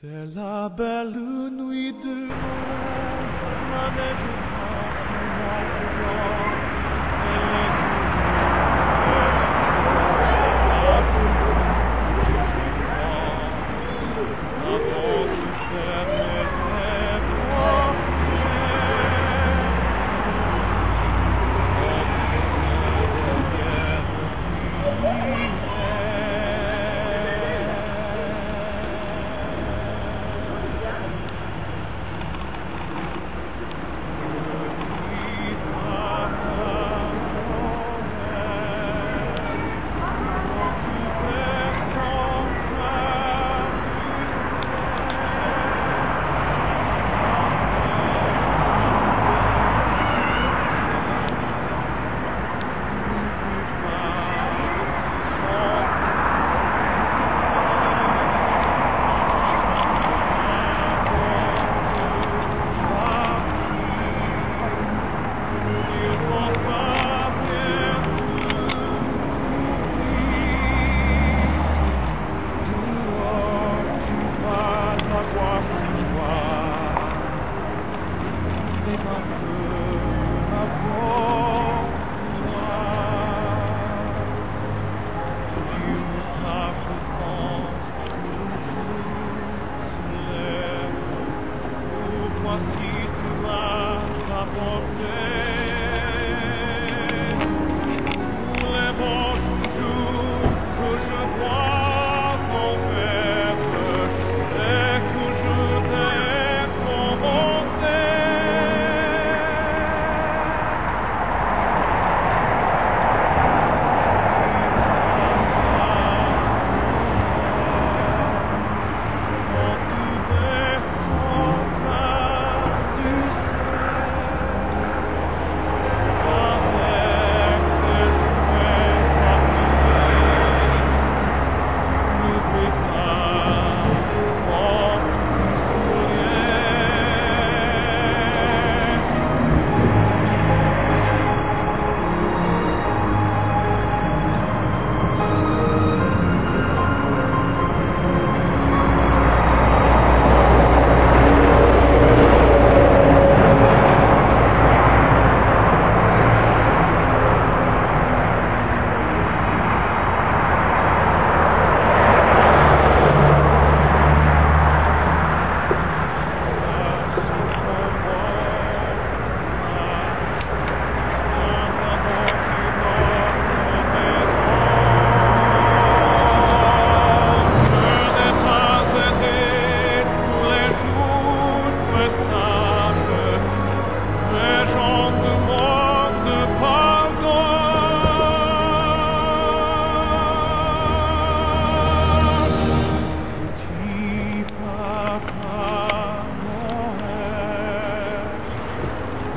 C'est la belle nuit de Noël, la neige I'll you.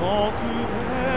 quand to t'es